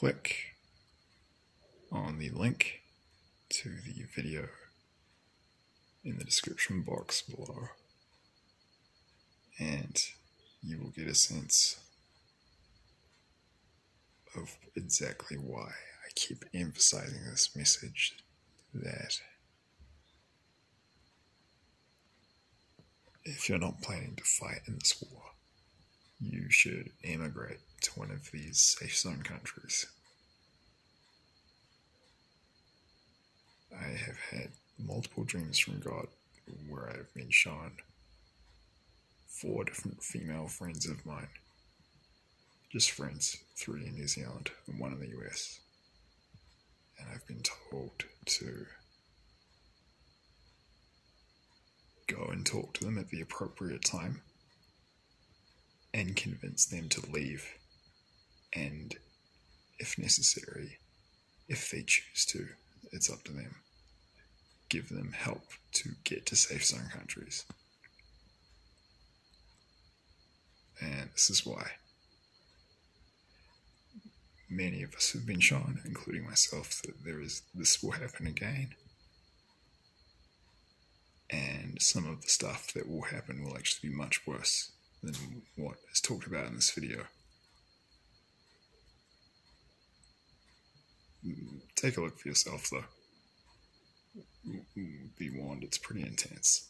click on the link to the video in the description box below and you will get a sense of exactly why I keep emphasizing this message that if you're not planning to fight in this war, you should emigrate one of these safe zone countries. I have had multiple dreams from God where I have been shown four different female friends of mine. Just friends, three in New Zealand and one in the US. And I've been told to go and talk to them at the appropriate time and convince them to leave. And if necessary, if they choose to, it's up to them. Give them help to get to safe zone countries. And this is why many of us have been shown, including myself, that there is this will happen again. And some of the stuff that will happen will actually be much worse than what is talked about in this video. Take a look for yourself, though. Mm, mm, be warned, it's pretty intense.